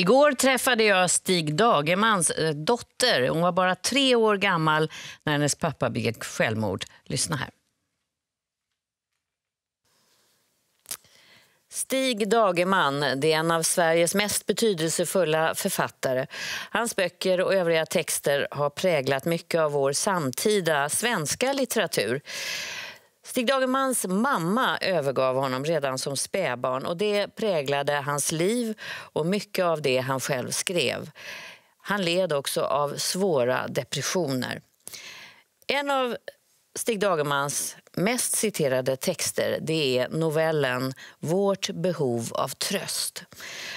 Igår träffade jag Stig Dagermans eh, dotter. Hon var bara tre år gammal när hennes pappa begick självmord. Lyssna här. Stig Dagerman det är en av Sveriges mest betydelsefulla författare. Hans böcker och övriga texter har präglat mycket av vår samtida svenska litteratur. Stig Dagermans mamma övergav honom redan som spädbarn och det präglade hans liv och mycket av det han själv skrev. Han led också av svåra depressioner. En av Stig Dagermans mest citerade texter det är novellen Vårt behov av tröst.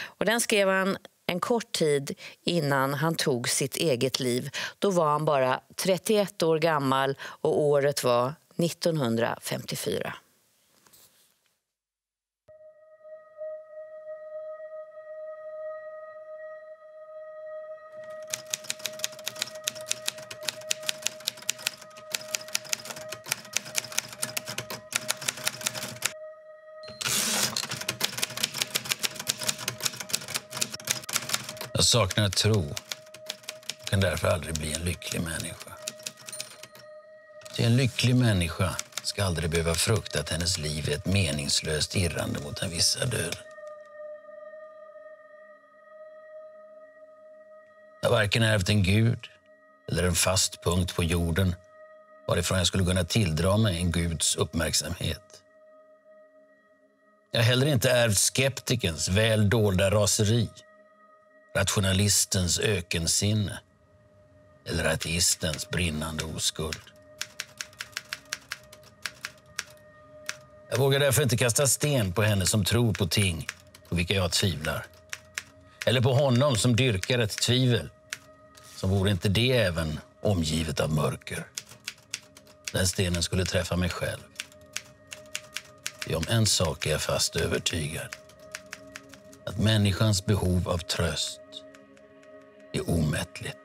Och den skrev han en kort tid innan han tog sitt eget liv. Då var han bara 31 år gammal och året var 1954. Jag saknar tro och kan därför aldrig bli en lycklig människa. Till en lycklig människa ska aldrig behöva frukta att hennes liv är ett meningslöst irrande mot en vissa död. Jag har varken ärvt en gud eller en fast punkt på jorden varifrån jag skulle kunna tilldra mig en Guds uppmärksamhet. Jag har heller inte ärvt skeptikerns väl dolda raseri rationalistens ökensinne eller ateistens brinnande oskuld. Jag vågar därför inte kasta sten på henne som tror på ting på vilka jag tvivlar. Eller på honom som dyrkar ett tvivel, som vore inte det även omgivet av mörker. Den stenen skulle träffa mig själv. Ty om en sak är jag fast övertygad. Att människans behov av tröst är omättligt.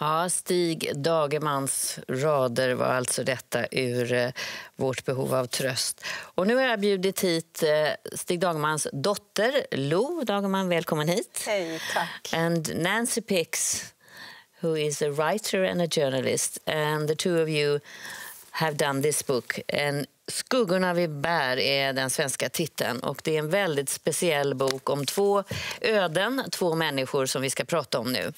Ja, Stig Dagermans rader var alltså detta ur eh, Vårt behov av tröst. Och nu har jag bjudit hit eh, Stig Dagermans dotter Lo Dagerman. Välkommen hit. Hej, tack. And Nancy Pix, who is a writer and a journalist. And the two of you have done this book. And Skuggorna vi bär är den svenska titeln och det är en väldigt speciell bok om två öden, två människor som vi ska prata om nu.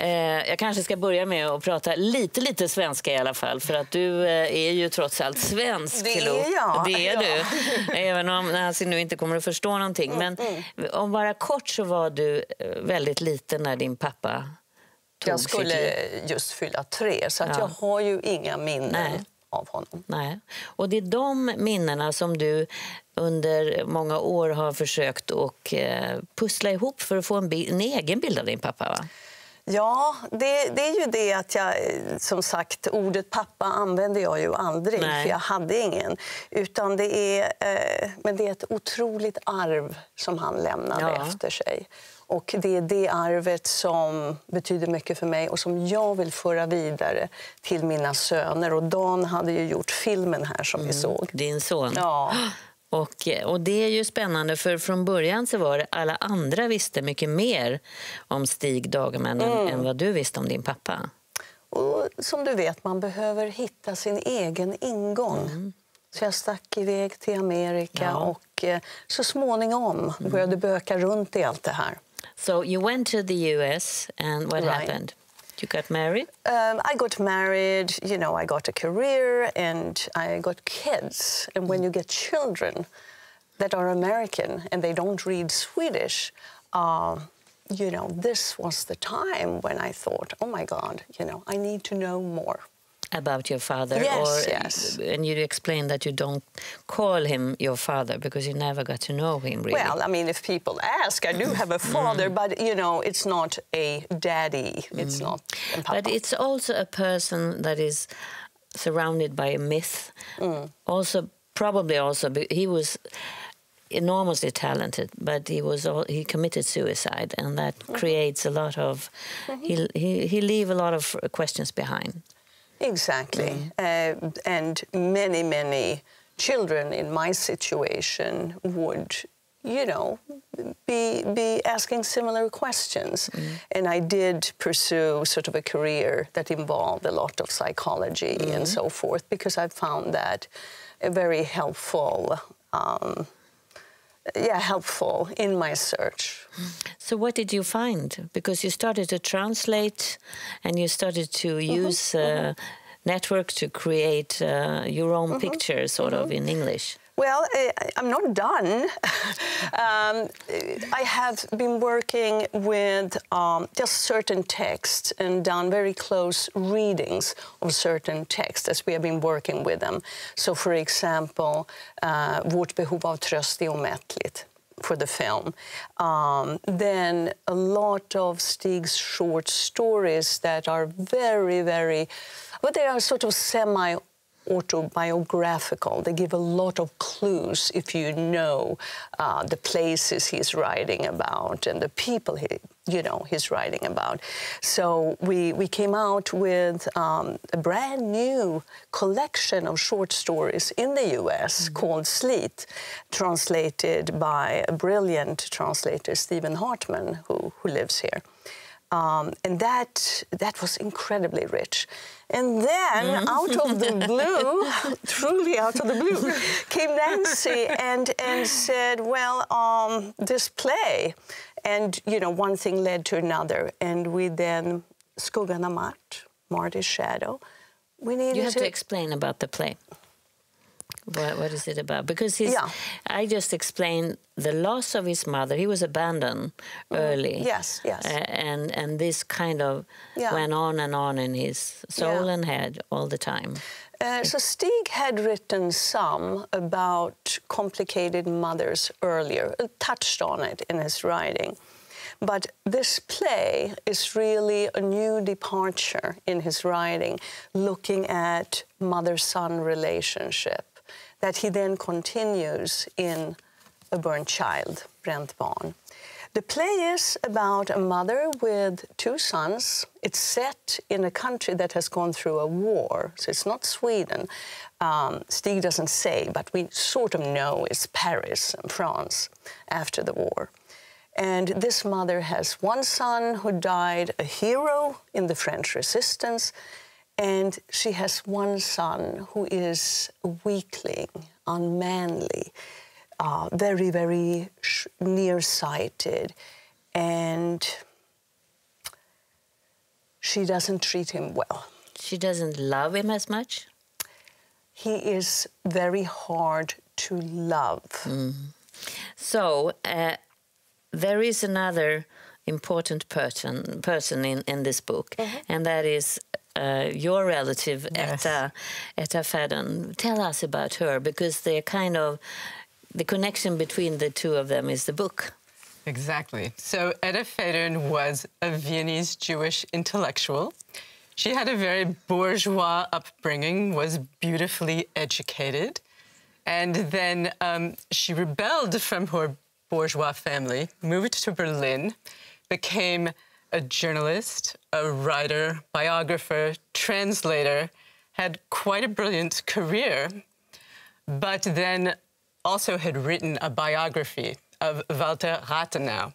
Eh, jag kanske ska börja med att prata lite, lite svenska i alla fall för att du eh, är ju trots allt svensk. Det är jag. Det är ja. du. Även om Nancy nu inte kommer att förstå någonting. Mm, Men mm. om bara kort så var du eh, väldigt liten när din pappa tog Jag skulle just fylla tre, så att Ja. jag har ju inga minnen Nej. av honom. Nej. Och det är de minnena som du under många år har försökt att eh, pussla ihop för att få en, en egen bild av din pappa. Va? Ja, det, det är ju det att jag, som sagt, ordet pappa använde jag ju aldrig, Nej. för jag hade ingen. Utan det är, eh, men det är ett otroligt arv som han lämnade Ja. efter sig. Och det är det arvet som betyder mycket för mig och som jag vill föra vidare till mina söner. Och Dan hade ju gjort filmen här som vi såg. Din son. Ja. Och, eh, och det är ju spännande för från början så var det alla andra visste mycket mer om Stig Dagerman än- Mm. än vad du visste om din pappa. Och som du vet, man behöver hitta sin egen ingång. Så jag stack iväg till Amerika Ja. och eh, så småningom började böka runt i allt det här. So you went to the US and what Right. happened? You got married? Um, I got married, you know, I got a career and I got kids. And when you get children that are American and they don't read Swedish, uh, you know, this was the time when I thought, oh my God, you know, I need to know more. About your father? Yes, or, yes. And you explain that you don't call him your father because you never got to know him really. Well, I mean, if people ask, I do have a father, but you know, it's not a daddy. It's not a papa. But it's also a person that is surrounded by a myth. Mm. Also, probably also he was enormously talented, but he was all, he committed suicide, and that Mm-hmm. creates a lot of he he he leave a lot of questions behind. Exactly. Uh, and many, many children in my situation would you know, be be asking similar questions. Mm. And I did pursue sort of a career that involved a lot of psychology mm. and so forth because I found that a very helpful. Um, yeah, helpful in my search. So, what did you find? Because you started to translate, and you started to mm -hmm. use uh, mm -hmm. network to create uh, your own -hmm. picture, sort of mm-hmm. in English. Well, I'm not done. um, I have been working with um, just certain texts and done very close readings of certain texts as we have been working with them. So, for example, uh, Vårt behov av tröst är omättligt for the film. Um, then a lot of Stig's short stories that are very, very, but they are sort of semi autobiographical. They give a lot of clues if you know uh, the places he's writing about and the people he, you know, he's writing about. So we, we came out with um, a brand new collection of short stories in the U.S. Mm -hmm. called Sleet, translated by a brilliant translator, Steven Hartman, who, who lives here. Um, and that that was incredibly rich. And then mm-hmm. out of the blue, truly out of the blue, came Nancy and and said, "Well, um, this play," and you know, one thing led to another, and we then Skuggan Mart, Marty's shadow. We needed you have to, to explain about the play. What, what is it about? Because he's, yeah. I just explained the loss of his mother. He was abandoned mm. early. Yes, yes. Uh, and and this kind of yeah. went on and on in his soul yeah. and head all the time. Uh, so Stig had written some about complicated mothers earlier, touched on it in his writing. But this play is really a new departure in his writing, looking at mother-son relationship that he then continues in A Burnt Child, Bränt barn. The play is about a mother with two sons. It's set in a country that has gone through a war, so it's not Sweden. Um, Stig doesn't say, but we sort of know it's Paris and France after the war. And this mother has one son who died a hero in the French resistance, and she has one son who is a weakling, unmanly, uh, very, very nearsighted, and she doesn't treat him well. She doesn't love him as much? He is very hard to love. Mm. So, uh, there is another important person person in, in this book, mm -hmm. and that is uh, your relative, yes. Etta, Etta Federn. Tell us about her because they're kind of the connection between the two of them is the book. Exactly. So Etta Federn was a Viennese Jewish intellectual. She had a very bourgeois upbringing, was beautifully educated, and then um, she rebelled from her bourgeois family, moved to Berlin, became a journalist, a writer, biographer, translator, had quite a brilliant career, but then also had written a biography of Walter Rathenau,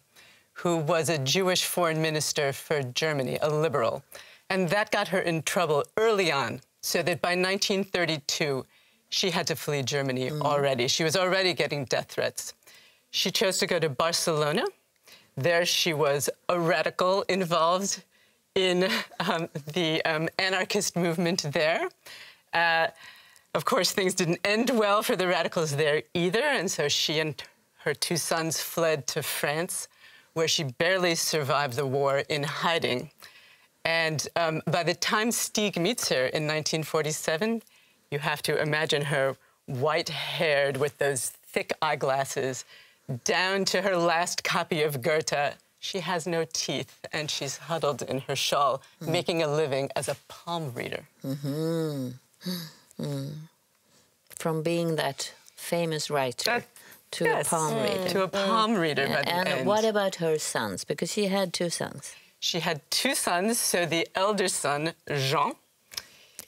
who was a Jewish foreign minister for Germany, a liberal. And that got her in trouble early on, so that by 1932, she had to flee Germany mm. already. She was already getting death threats. She chose to go to Barcelona, there she was a radical involved in um, the um, anarchist movement there. Uh, of course, things didn't end well for the radicals there either, and so she and her two sons fled to France, where she barely survived the war in hiding. And um, by the time Stig meets her in 1947, you have to imagine her white-haired with those thick eyeglasses, down to her last copy of Goethe. She has no teeth and she's huddled in her shawl, mm. making a living as a palm reader. Mm -hmm. mm. From being that famous writer. That, to yes, a palm reader. To a palm reader by the and end. what about her sons? Because she had two sons. She had two sons. So the elder son, Jean,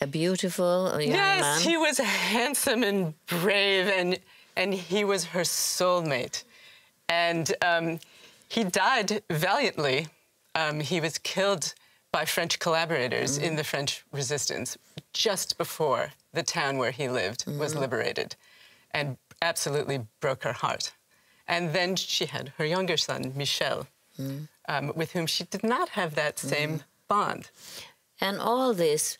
A beautiful young yes, man. he was handsome and brave, and and he was her soulmate. And um, he died valiantly. Um, he was killed by French collaborators in the French resistance just before the town where he lived was liberated, and absolutely broke her heart. And then she had her younger son, Michel, um, with whom she did not have that same bond. And all this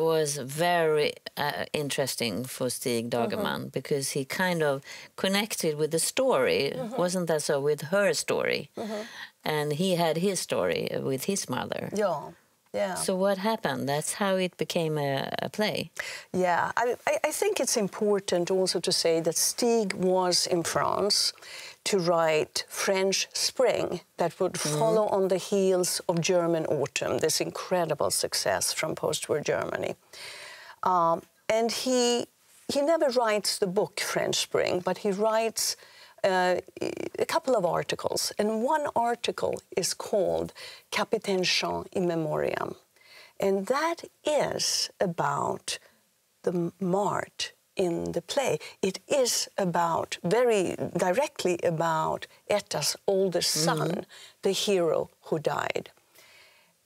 was very uh, interesting for Stig mm-hmm. Dagerman because he kind of connected with the story, mm-hmm. wasn't that so, with her story? Mm-hmm. And he had his story with his mother. Yeah. Yeah. So what happened? That's how it became a, a play. Yeah, I, I- think it's important also to say that Stig was in France to write French Spring that would follow on the heels of German Autumn, this incredible success from post-war Germany. Um, and he he never writes the book French Spring, but he writes uh, a couple of articles, and one article is called Capitaine Jean in Memoriam, and that is about the mart in the play. It is about very directly about Etta's oldest son, mm-hmm. the hero who died.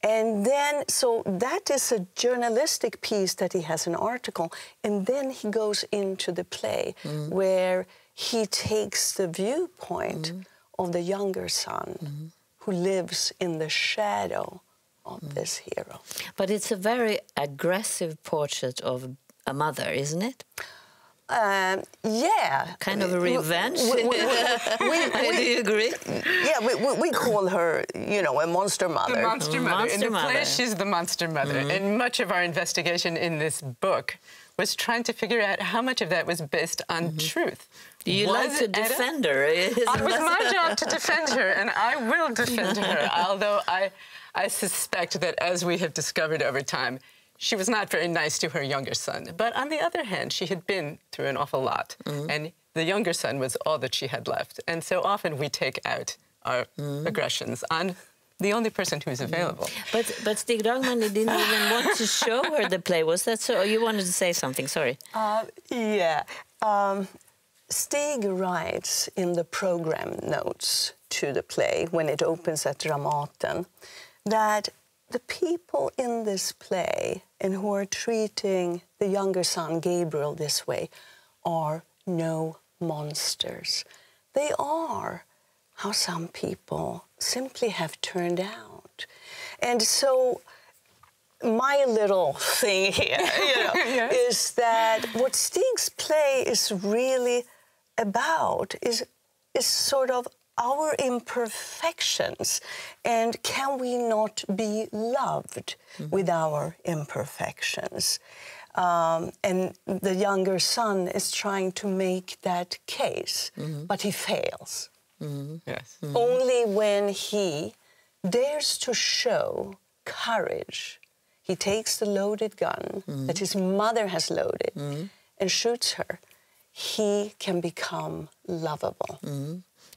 And then, so that is a journalistic piece that he has an article, and then he goes into the play mm-hmm. where he takes the viewpoint mm-hmm. of the younger son who lives in the shadow of this hero. But it's a very aggressive portrait of a mother, isn't it? Um, yeah. Kind of a We- revenge. we- we- we- Do you agree? yeah, we, we, we call her, you know, a monster mother. The monster mother. in Monster the play, mother. she's the monster mother. And much of our investigation in this book was trying to figure out how much of that was based on truth. You Was like to defend her. It was my job to defend her, and I will defend her. Although I, I suspect that, as we have discovered over time, she was not very nice to her younger son. But on the other hand, she had been through an awful lot, and the younger son was all that she had left. And so often we take out our aggressions on the only person who's available. But but Stig Dagerman didn't even want to show her the play. Was that so? Oh, you wanted to say something? Sorry. Uh, yeah. Um, Stig writes in the program notes to the play when it opens at Dramaten that the people in this play and who are treating the younger son Gabriel this way are no monsters. They are how some people simply have turned out. And so my little thing here you know, is that what Stig's play is really about is is sort of our imperfections and can we not be loved mm-hmm. with our imperfections um, and the younger son is trying to make that case mm-hmm. but he fails mm-hmm. Yes. only when he dares to show courage. He takes the loaded gun that his mother has loaded and shoots her. He can become lovable.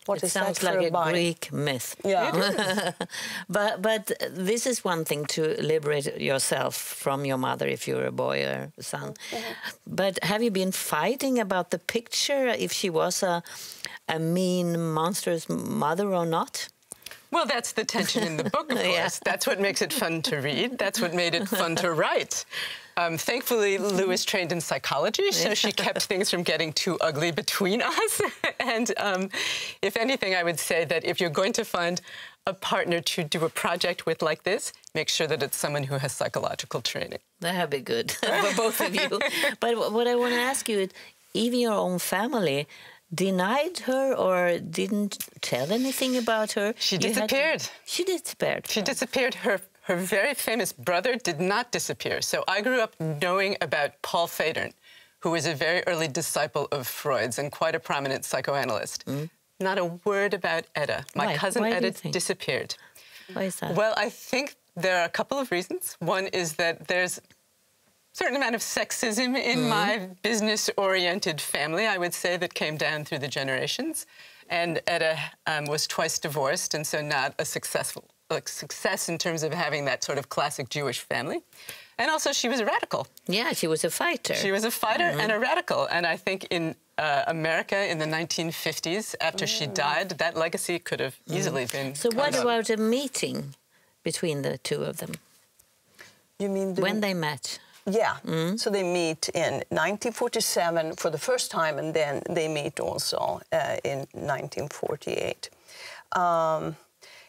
What it sounds like a? Greek myth. Yeah. But but this is one thing to liberate yourself from your mother if you're a boy or a son. Mm-hmm. But have you been fighting about the picture if she was a a mean monstrous mother or not? Well, that's the tension in the book, of Yeah. course. That's what makes it fun to read. That's what made it fun to write. Um, thankfully, Lo's trained in psychology, so she kept things from getting too ugly between us. and um, if anything, I would say that if you're going to find a partner to do a project with like this, make sure that it's someone who has psychological training. That'd be good for both of you. But what I want to ask you is, even your own family denied her or didn't tell anything about her. She You had- disappeared. she disappeared. She disappeared. Her her very famous brother did not disappear. So I grew up knowing about Paul Federn, who was a very early disciple of Freud's and quite a prominent psychoanalyst. Mm. Not a word about Etta. My Why? cousin Why do you Etta think? disappeared. Why is that? Well, I think there are a couple of reasons. One is that there's certain amount of sexism in my business-oriented family, I would say, that came down through the generations. And Etta um, was twice divorced, and so not a successful like success in terms of having that sort of classic Jewish family. And also, she was a radical. Yeah, she was a fighter. She was a fighter mm -hmm. and a radical. And I think in uh, America in the 1950s, after mm. she died, that legacy could have mm. easily been. So, what about a meeting between the two of them? You mean when they met? Yeah. Mm. So they meet in 1947 for the first time, and then they meet also uh, in 1948. Um,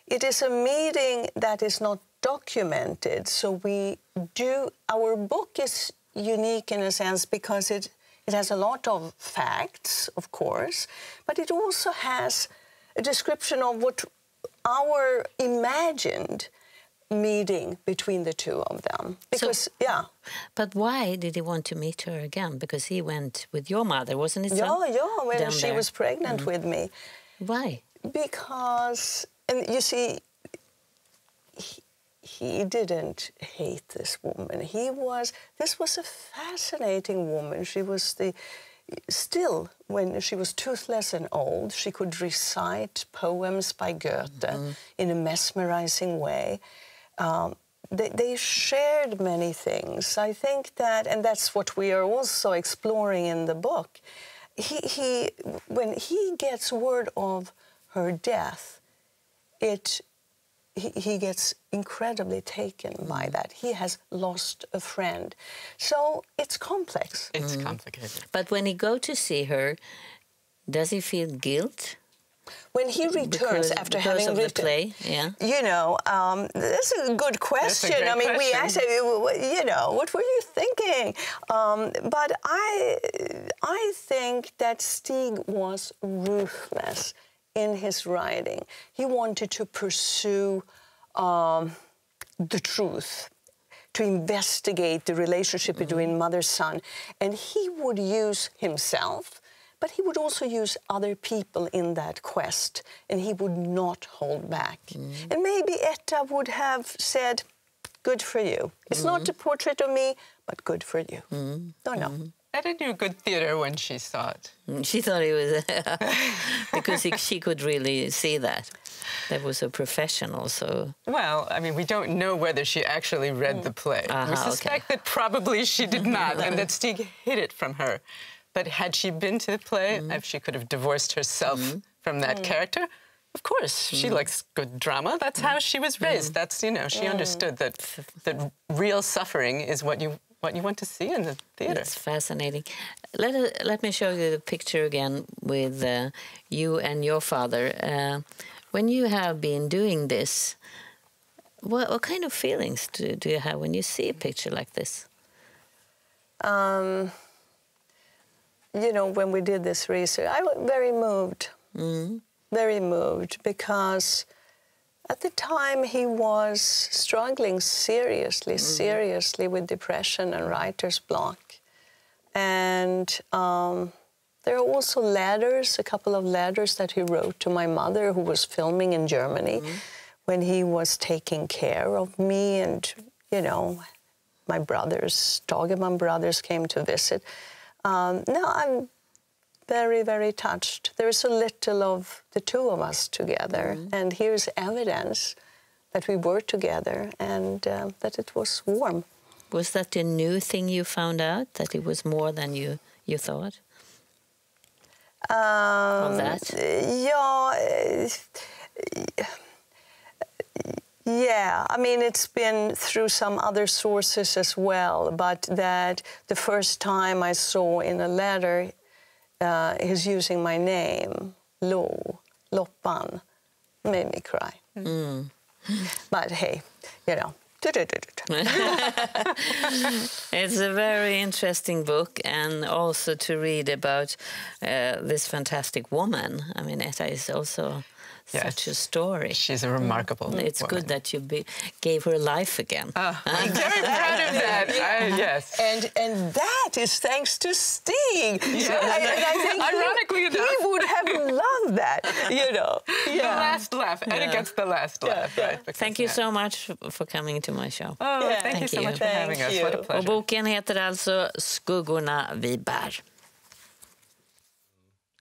it is a meeting that is not documented. So we do, our book is unique in a sense because it, it has a lot of facts, of course, but it also has a description of what our imagined meeting between the two of them. Because, so, yeah. But why did he want to meet her again? Because he went with your mother, wasn't it? Yeah, yeah, when she there. was pregnant mm. with me. Why? Because, and you see, he, he didn't hate this woman. He was, this was a fascinating woman. She was the, still, when she was toothless and old, she could recite poems by Goethe mm -hmm. in a mesmerizing way. Um, they, they, shared many things. I think that, and that's what we are also exploring in the book. He, he when he gets word of her death, it he, he gets incredibly taken mm. by that. He has lost a friend. So it's complex. It's mm. complicated. But when he go to see her, does he feel guilt? When he returns because, after because having written, play, yeah. you know, um, that's a good question. A I mean, question. we asked, you know, what were you thinking? Um, but I, I think that Stig was ruthless in his writing. He wanted to pursue um, the truth, to investigate the relationship mm -hmm. between mother son, and he would use himself. But he would also use other people in that quest, and he would not hold back. Mm. And maybe Etta would have said, Good for you. It's mm not a portrait of me, but good for you. Mm. No, Don't know. Mm-hmm. I good theater when she saw it. Mm, she thought it was because she could really see that. That was a professional, so. Well, I mean, we don't know whether she actually read the play. Uh -huh, we suspect okay. that probably she did not, and that Stig hid it from her. But had she been to the play, mm. if she could have divorced herself mm. from that mm. character, of course, she mm. likes good drama. That's how she was raised. Mm. That's you know, she understood that that real suffering is what you what you want to see in the theater. It's fascinating. Let, uh, let me show you the picture again with uh, you and your father. Uh, when you have been doing this, what, what kind of feelings do, do you have when you see a picture like this? Um, you know, when we did this research, I was very moved. Mm. Very moved because at the time, he was struggling seriously, mm -hmm. seriously with depression and writer's block. And um, there are also letters, a couple of letters that he wrote to my mother, who was filming in Germany, mm -hmm. when he was taking care of me. And, you know, my brothers, Dagerman brothers, came to visit. Um, no, I'm very, very touched. There is a little of the two of us together, mm -hmm. and here's evidence that we were together and uh, that it was warm. Was that a new thing you found out that it was more than you you thought? Um, of that? Yeah. Yeah, I mean, it's been through some other sources as well, but that the first time I saw in a letter uh, he's using my name, Lo, Loppan, made me cry. Mm. But hey, you know. it's a very interesting book, and also to read about uh, this fantastic woman. I mean, Etta is also yes. such a story. She's a remarkable. Mm. It's woman. good that you be, gave her life again. Uh, I'm very proud of that. I, yes, and and that is thanks to Stig. Yes. So I, I think Ironically he, enough, he would have loved that. You know, yeah. the last laugh, and yeah. against the last laugh. Yeah. Right? Thank you so much for coming to my show. Oh, thank, thank, you so much for having us. What a pleasure. Och boken heter alltså Skuggorna vi bär.